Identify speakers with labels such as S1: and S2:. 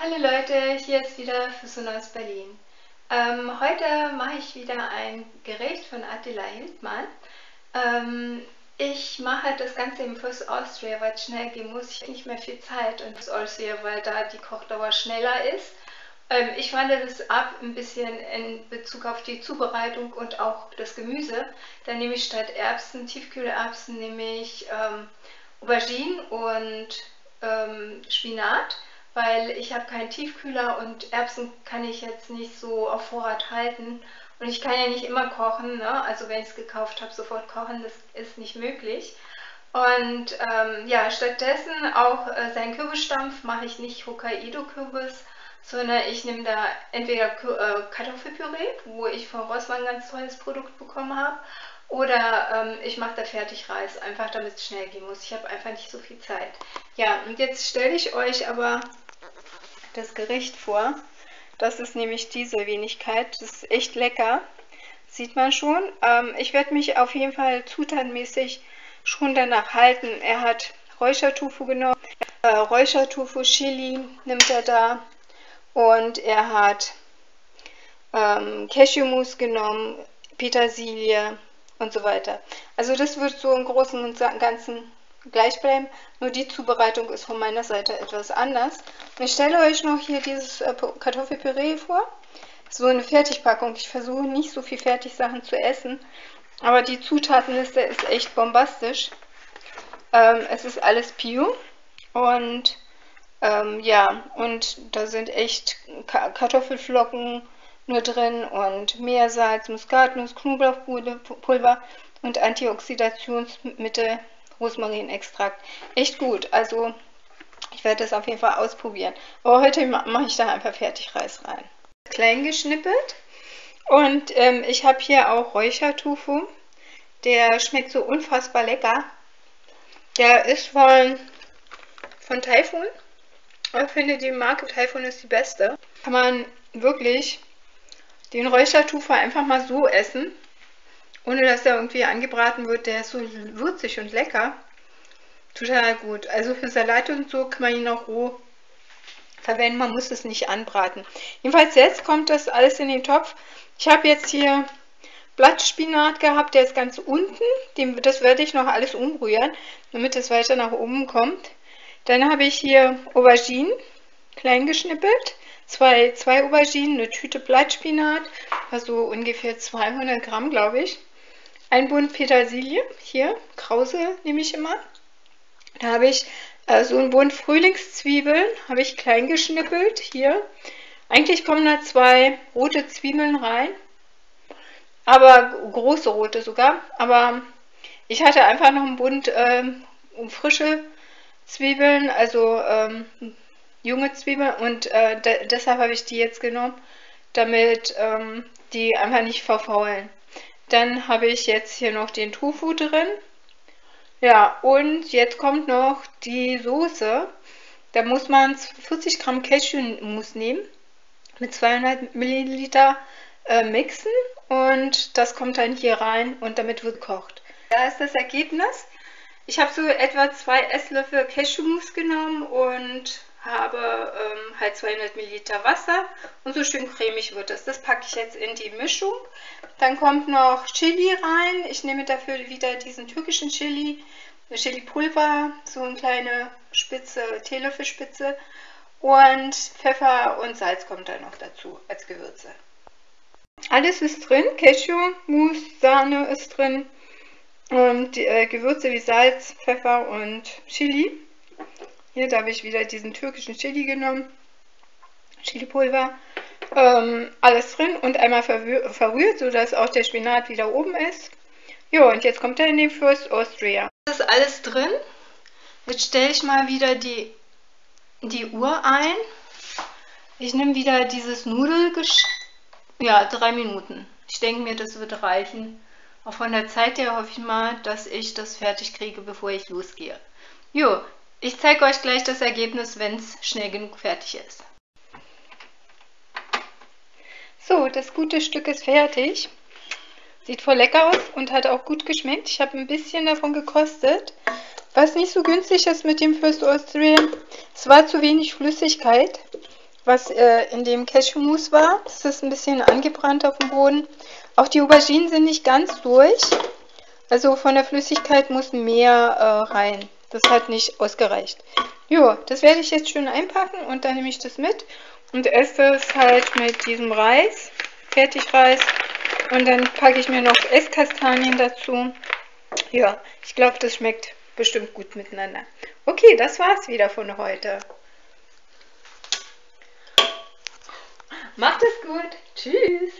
S1: Hallo Leute, hier ist wieder Füssen aus Berlin. Ähm, heute mache ich wieder ein Gericht von Attila Hildmann. Ähm, ich mache das Ganze im First Austria, weil es schnell gehen muss. Ich habe nicht mehr viel Zeit und First Austria, weil da die Kochdauer schneller ist. Ähm, ich wandle das ab ein bisschen in Bezug auf die Zubereitung und auch das Gemüse. Da nehme ich statt Erbsen, Tiefkühlerbsen, nehme ich ähm, Auberginen und ähm, Spinat, weil ich habe keinen Tiefkühler und Erbsen kann ich jetzt nicht so auf Vorrat halten. Und ich kann ja nicht immer kochen, ne? also wenn ich es gekauft habe, sofort kochen, das ist nicht möglich. Und ähm, ja, stattdessen auch äh, seinen Kürbisstampf mache ich nicht Hokkaido-Kürbis, sondern ich nehme da entweder äh, Kartoffelpüree, wo ich von Rossmann ein ganz tolles Produkt bekommen habe, oder ähm, ich mache da Fertigreis, einfach damit es schnell gehen muss. Ich habe einfach nicht so viel Zeit. Ja, und jetzt stelle ich euch aber das Gericht vor. Das ist nämlich diese Wenigkeit. Das ist echt lecker. Sieht man schon. Ähm, ich werde mich auf jeden Fall zutatenmäßig schon danach halten. Er hat Räuchertofu genommen. Äh, Räuchertofu, Chili nimmt er da. Und er hat ähm, Cashewmus genommen, Petersilie, und so weiter. Also das wird so im Großen und Ganzen gleich bleiben, nur die Zubereitung ist von meiner Seite etwas anders. Ich stelle euch noch hier dieses äh, Kartoffelpüree vor, so eine Fertigpackung. Ich versuche nicht so viel Fertigsachen zu essen, aber die Zutatenliste ist echt bombastisch. Ähm, es ist alles Bio und ähm, ja, und da sind echt Kartoffelflocken, nur drin und Meersalz, Muskatnuss, Knoblauchpulver und Antioxidationsmittel Rosmarinextrakt. Echt gut, also ich werde das auf jeden Fall ausprobieren. Aber heute mache ich da einfach Fertigreis rein. Klein geschnippelt und ähm, ich habe hier auch Räuchertofu. Der schmeckt so unfassbar lecker. Der ist von, von Typhoon. Ich finde die Marke Typhoon ist die beste. Kann man wirklich den Räuchertufer einfach mal so essen, ohne dass er irgendwie angebraten wird. Der ist so würzig und lecker. Total gut. Also für Salat und so kann man ihn auch roh verwenden. Man muss es nicht anbraten. Jedenfalls jetzt kommt das alles in den Topf. Ich habe jetzt hier Blattspinat gehabt, der ist ganz unten. das werde ich noch alles umrühren, damit es weiter nach oben kommt. Dann habe ich hier Auberginen, klein geschnippelt zwei, zwei Auberginen, eine Tüte Blattspinat, also ungefähr 200 Gramm, glaube ich. Ein Bund Petersilie, hier, Krause nehme ich immer. Da habe ich äh, so einen Bund Frühlingszwiebeln, habe ich klein geschnippelt, hier. Eigentlich kommen da zwei rote Zwiebeln rein, aber große rote sogar. Aber ich hatte einfach noch einen Bund ähm, frische Zwiebeln, also ähm, junge Zwiebeln und äh, de deshalb habe ich die jetzt genommen, damit ähm, die einfach nicht verfaulen. Dann habe ich jetzt hier noch den Tofu drin. Ja, und jetzt kommt noch die Soße. Da muss man 40 Gramm Cashewmus nehmen, mit 200 Milliliter äh, mixen und das kommt dann hier rein und damit wird gekocht. Da ist das Ergebnis. Ich habe so etwa zwei Esslöffel Cashewmus genommen und habe ähm, halt 200 Milliliter Wasser und so schön cremig wird es. Das packe ich jetzt in die Mischung. Dann kommt noch Chili rein. Ich nehme dafür wieder diesen türkischen Chili, Chili-Pulver, so eine kleine Spitze, Teelöffelspitze. Und Pfeffer und Salz kommt dann noch dazu als Gewürze. Alles ist drin, Cashew, Mousse, Sahne ist drin und die, äh, Gewürze wie Salz, Pfeffer und Chili. Hier habe ich wieder diesen türkischen Chili genommen. Chilipulver. Ähm, alles drin und einmal verrührt, sodass auch der Spinat wieder oben ist. Jo, und jetzt kommt er in den First Austria. Das ist alles drin. Jetzt stelle ich mal wieder die, die Uhr ein. Ich nehme wieder dieses Nudelgesch... Ja, drei Minuten. Ich denke mir, das wird reichen. Auch von der Zeit her hoffe ich mal, dass ich das fertig kriege, bevor ich losgehe. Jo, ich zeige euch gleich das Ergebnis, wenn es schnell genug fertig ist. So, das gute Stück ist fertig. Sieht voll lecker aus und hat auch gut geschmeckt. Ich habe ein bisschen davon gekostet. Was nicht so günstig ist mit dem First Austrian, es war zu wenig Flüssigkeit. was äh, in dem Cashewmus war. Das ist ein bisschen angebrannt auf dem Boden. Auch die Auberginen sind nicht ganz durch. Also von der Flüssigkeit muss mehr äh, rein. Das hat nicht ausgereicht. Jo, das werde ich jetzt schön einpacken und dann nehme ich das mit und esse es halt mit diesem Reis, Fertigreis. Und dann packe ich mir noch Esskastanien dazu. Ja, ich glaube, das schmeckt bestimmt gut miteinander. Okay, das war's wieder von heute. Macht es gut. Tschüss.